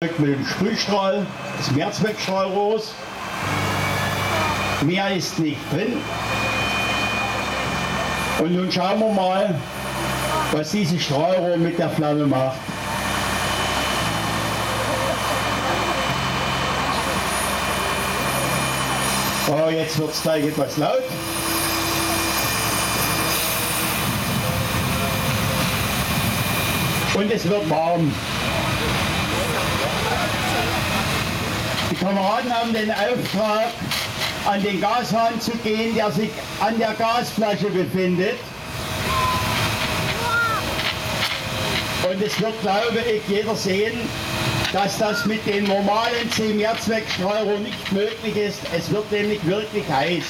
mit dem Sprühstrahl, das Mehrzweckstrahl raus. Mehr ist nicht drin. Und nun schauen wir mal, was dieses Strahlrohr mit der Flamme macht. So, jetzt wird es gleich etwas laut. Und es wird warm. Die Kameraden haben den Auftrag, an den Gashahn zu gehen, der sich an der Gasflasche befindet. Und es wird, glaube ich, jeder sehen, dass das mit dem normalen C-Mehrzweckstrahlrohr nicht möglich ist. Es wird nämlich wirklich heiß.